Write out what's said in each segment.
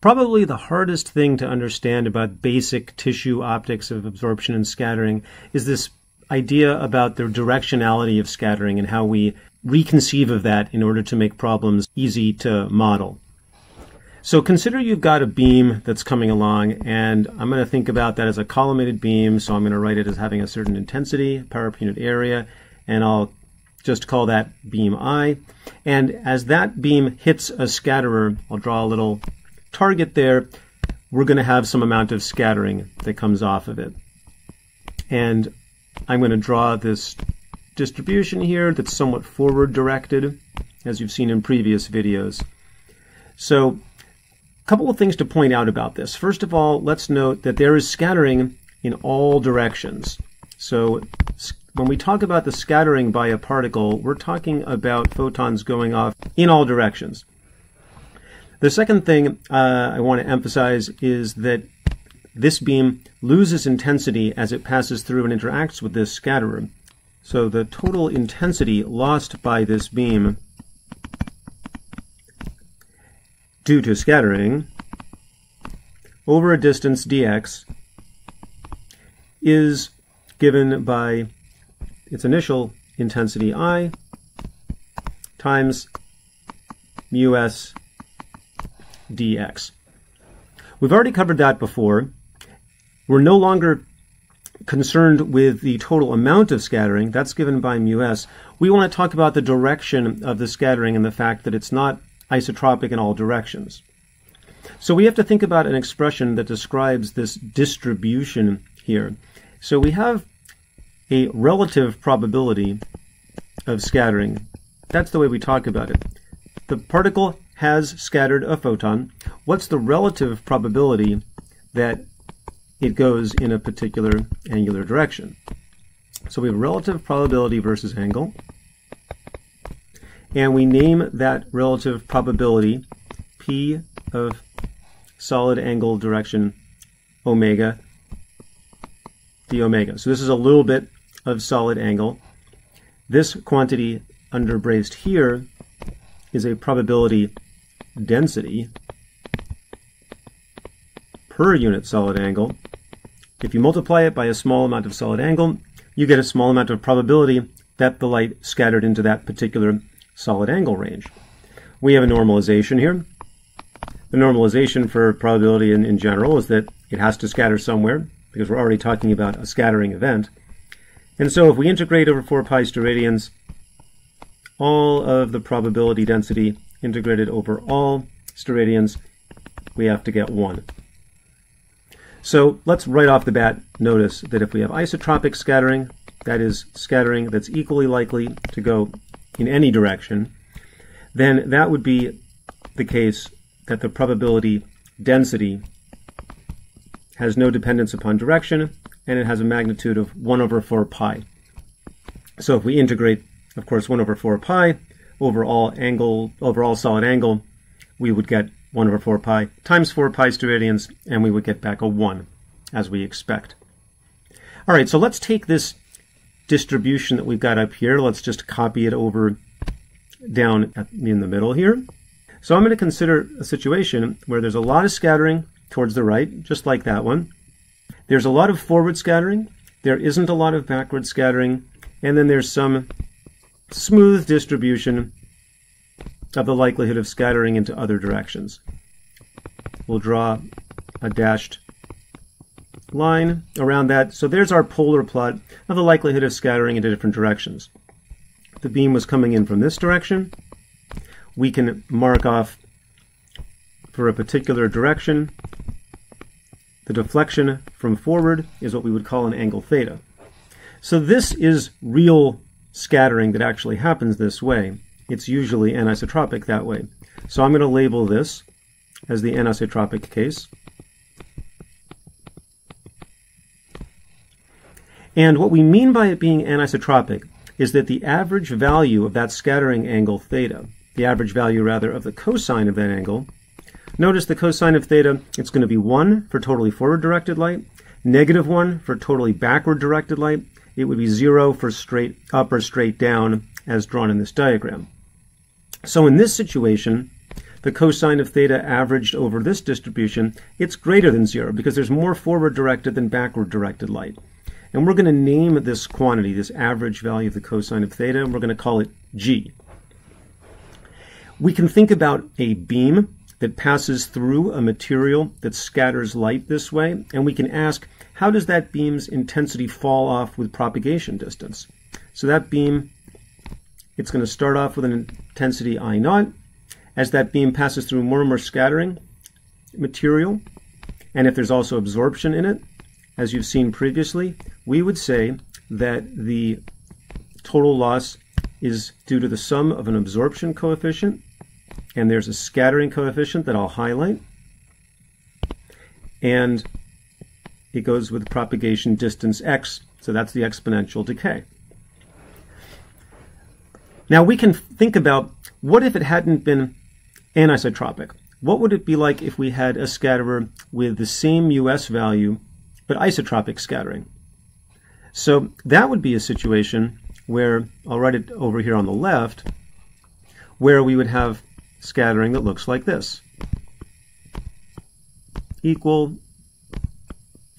Probably the hardest thing to understand about basic tissue optics of absorption and scattering is this idea about the directionality of scattering and how we reconceive of that in order to make problems easy to model. So consider you've got a beam that's coming along, and I'm going to think about that as a collimated beam, so I'm going to write it as having a certain intensity, power per unit area, and I'll just call that beam I. And as that beam hits a scatterer, I'll draw a little target there, we're going to have some amount of scattering that comes off of it. And I'm going to draw this distribution here that's somewhat forward directed, as you've seen in previous videos. So a couple of things to point out about this. First of all, let's note that there is scattering in all directions. So when we talk about the scattering by a particle, we're talking about photons going off in all directions. The second thing uh, I want to emphasize is that this beam loses intensity as it passes through and interacts with this scatterer. So the total intensity lost by this beam due to scattering over a distance dx is given by its initial intensity I times mu s dx. We've already covered that before. We're no longer concerned with the total amount of scattering. That's given by mu s. We want to talk about the direction of the scattering and the fact that it's not isotropic in all directions. So we have to think about an expression that describes this distribution here. So we have a relative probability of scattering. That's the way we talk about it. The particle has scattered a photon. What's the relative probability that it goes in a particular angular direction? So we have relative probability versus angle and we name that relative probability P of solid angle direction omega d omega. So this is a little bit of solid angle. This quantity underbraced here is a probability density per unit solid angle. If you multiply it by a small amount of solid angle, you get a small amount of probability that the light scattered into that particular solid angle range. We have a normalization here. The normalization for probability in, in general is that it has to scatter somewhere because we're already talking about a scattering event. And so if we integrate over 4 pi steradians, all of the probability density integrated over all steradians, we have to get 1. So let's right off the bat notice that if we have isotropic scattering, that is scattering that's equally likely to go in any direction, then that would be the case that the probability density has no dependence upon direction and it has a magnitude of 1 over 4 pi. So if we integrate, of course, 1 over 4 pi over all angle, over all solid angle, we would get 1 over 4 pi times 4 pi steradians, and we would get back a 1, as we expect. All right, so let's take this distribution that we've got up here. Let's just copy it over down in the middle here. So I'm going to consider a situation where there's a lot of scattering towards the right, just like that one. There's a lot of forward scattering. There isn't a lot of backward scattering. And then there's some smooth distribution of the likelihood of scattering into other directions. We'll draw a dashed line around that. So there's our polar plot of the likelihood of scattering into different directions. The beam was coming in from this direction. We can mark off for a particular direction. The deflection from forward is what we would call an angle theta. So this is real scattering that actually happens this way. It's usually anisotropic that way. So I'm going to label this as the anisotropic case. And what we mean by it being anisotropic is that the average value of that scattering angle theta, the average value rather of the cosine of that angle, notice the cosine of theta, it's going to be 1 for totally forward directed light, negative 1 for totally backward directed light, it would be 0 for straight up or straight down as drawn in this diagram. So in this situation, the cosine of theta averaged over this distribution, it's greater than zero because there's more forward directed than backward directed light. And we're going to name this quantity, this average value of the cosine of theta, and we're going to call it G. We can think about a beam that passes through a material that scatters light this way, and we can ask, how does that beam's intensity fall off with propagation distance? So that beam, it's going to start off with an intensity I naught. As that beam passes through more and more scattering material, and if there's also absorption in it, as you've seen previously, we would say that the total loss is due to the sum of an absorption coefficient, and there's a scattering coefficient that I'll highlight, and it goes with propagation distance x, so that's the exponential decay. Now we can think about what if it hadn't been anisotropic? What would it be like if we had a scatterer with the same mu s value but isotropic scattering. So that would be a situation where, I'll write it over here on the left, where we would have scattering that looks like this. Equal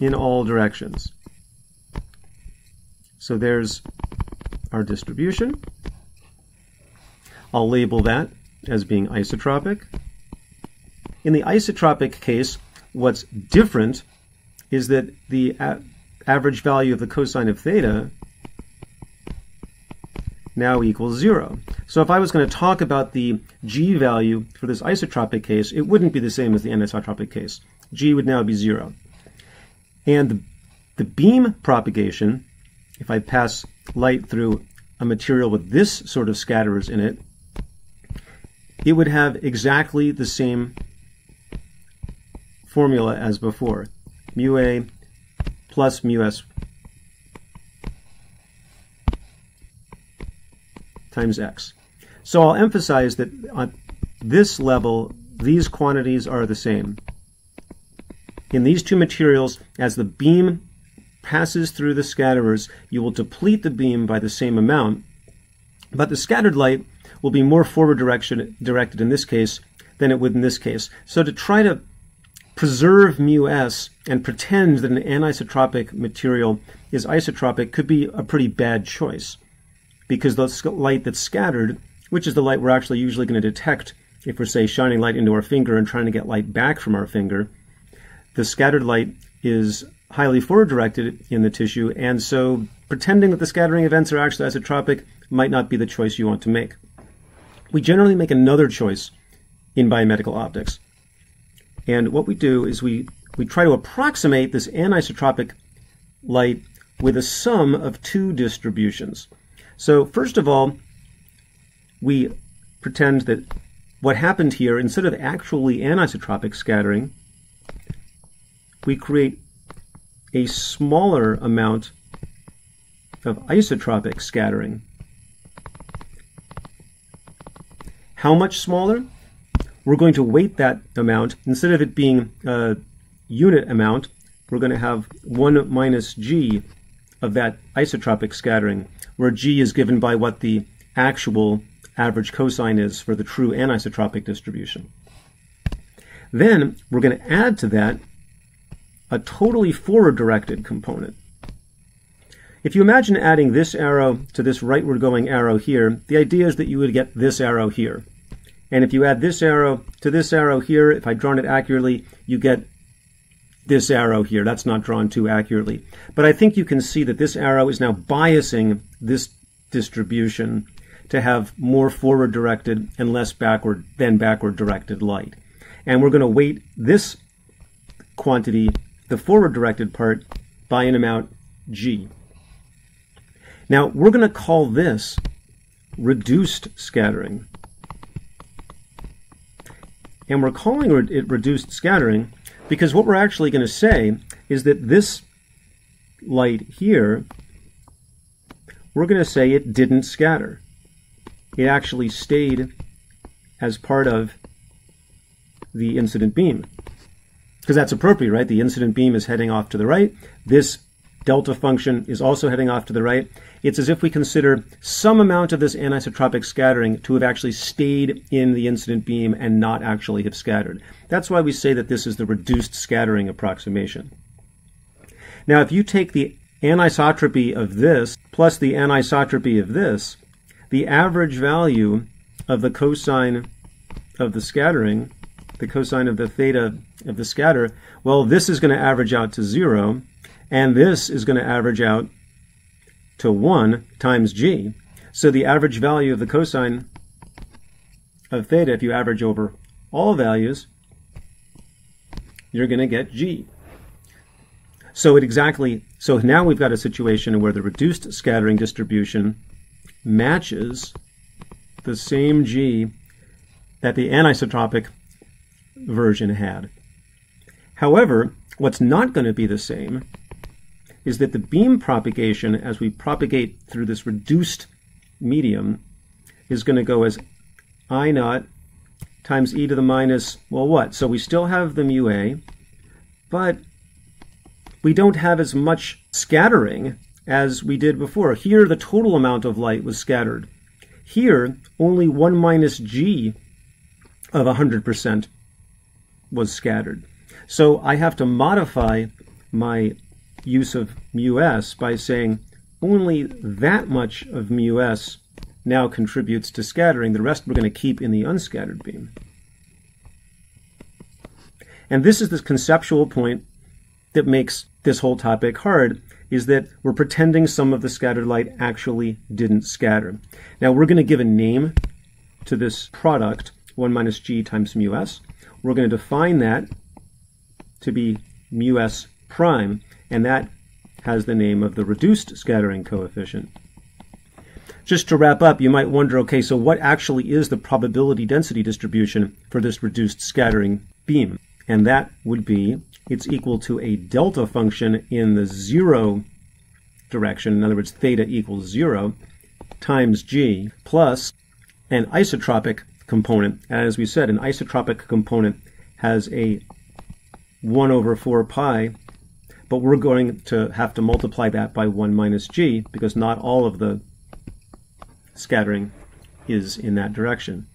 in all directions. So there's our distribution. I'll label that as being isotropic. In the isotropic case, what's different is that the average value of the cosine of theta now equals zero. So if I was going to talk about the g value for this isotropic case, it wouldn't be the same as the anisotropic case. g would now be zero. And the, beam propagation, if I pass light through a material with this sort of scatterers in it, it would have exactly the same formula as before mu a plus mu s times x. So I'll emphasize that at this level, these quantities are the same. In these two materials, as the beam passes through the scatterers, you will deplete the beam by the same amount, but the scattered light will be more forward direction, directed in this case than it would in this case. So to try to preserve mu s and pretend that an anisotropic material is isotropic could be a pretty bad choice because the light that's scattered, which is the light we're actually usually going to detect if we're, say, shining light into our finger and trying to get light back from our finger, the scattered light is highly forward directed in the tissue, and so pretending that the scattering events are actually isotropic might not be the choice you want to make. We generally make another choice in biomedical optics. And what we do is we, we try to approximate this anisotropic light with a sum of two distributions. So first of all, we pretend that what happened here, instead of actually anisotropic scattering, we create a smaller amount of isotropic scattering. How much smaller? we're going to weight that amount. Instead of it being a unit amount, we're going to have 1 minus g of that isotropic scattering, where g is given by what the actual average cosine is for the true anisotropic distribution. Then we're going to add to that a totally forward-directed component. If you imagine adding this arrow to this rightward going arrow here, the idea is that you would get this arrow here. And if you add this arrow to this arrow here, if I've drawn it accurately, you get this arrow here. That's not drawn too accurately. But I think you can see that this arrow is now biasing this distribution to have more forward directed and less backward than backward directed light. And we're going to weight this quantity, the forward directed part, by an amount g. Now we're going to call this reduced scattering and we're calling it reduced scattering because what we're actually going to say is that this light here, we're going to say it didn't scatter. It actually stayed as part of the incident beam. Because that's appropriate, right? The incident beam is heading off to the right. This delta function is also heading off to the right. It's as if we consider some amount of this anisotropic scattering to have actually stayed in the incident beam and not actually have scattered. That's why we say that this is the reduced scattering approximation. Now, if you take the anisotropy of this plus the anisotropy of this, the average value of the cosine of the scattering, the cosine of the theta of the scatter, well, this is going to average out to zero, and this is going to average out to 1 times g. So the average value of the cosine of theta, if you average over all values, you're going to get g. So it exactly, so now we've got a situation where the reduced scattering distribution matches the same g that the anisotropic version had. However, what's not going to be the same is that the beam propagation, as we propagate through this reduced medium, is going to go as I naught times e to the minus, well, what? So we still have the mu a, but we don't have as much scattering as we did before. Here, the total amount of light was scattered. Here, only 1 minus g of 100% was scattered. So I have to modify my use of mu s by saying only that much of mu s now contributes to scattering. The rest we're going to keep in the unscattered beam. And this is the conceptual point that makes this whole topic hard, is that we're pretending some of the scattered light actually didn't scatter. Now we're going to give a name to this product, 1 minus g times mu s. We're going to define that to be mu s prime, and that has the name of the reduced scattering coefficient. Just to wrap up, you might wonder, okay, so what actually is the probability density distribution for this reduced scattering beam? And that would be, it's equal to a delta function in the zero direction, in other words, theta equals zero, times g, plus an isotropic component. And as we said, an isotropic component has a 1 over 4 pi, but we're going to have to multiply that by 1 minus g because not all of the scattering is in that direction.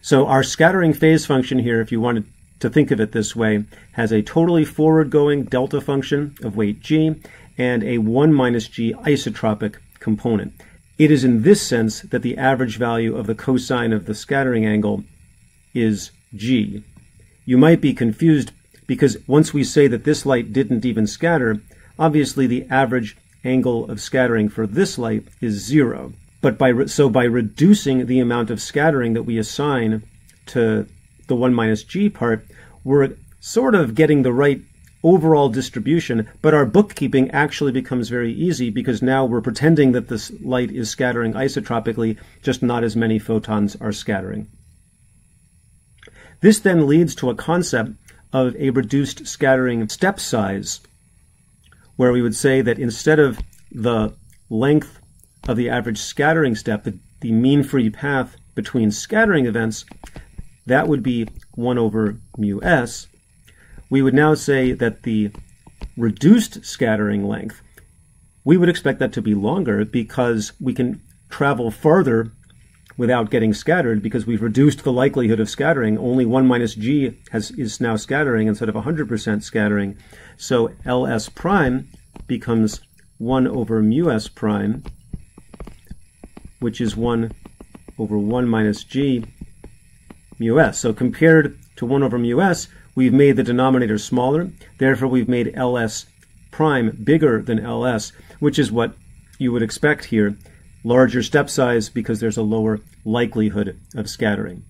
So our scattering phase function here, if you wanted to think of it this way, has a totally forward-going delta function of weight g and a 1 minus g isotropic component. It is in this sense that the average value of the cosine of the scattering angle is g. You might be confused because once we say that this light didn't even scatter, obviously the average angle of scattering for this light is zero. But by so by reducing the amount of scattering that we assign to the 1 minus g part, we're sort of getting the right overall distribution, but our bookkeeping actually becomes very easy because now we're pretending that this light is scattering isotropically, just not as many photons are scattering. This then leads to a concept of a reduced scattering step size, where we would say that instead of the length of the average scattering step, the, the mean free path between scattering events, that would be 1 over mu s. We would now say that the reduced scattering length, we would expect that to be longer because we can travel farther without getting scattered because we've reduced the likelihood of scattering. Only 1 minus g has, is now scattering instead of 100% scattering. So ls prime becomes 1 over mu s prime, which is 1 over 1 minus g mu s. So compared to 1 over mu s, we've made the denominator smaller. Therefore, we've made ls prime bigger than ls, which is what you would expect here larger step size because there's a lower likelihood of scattering.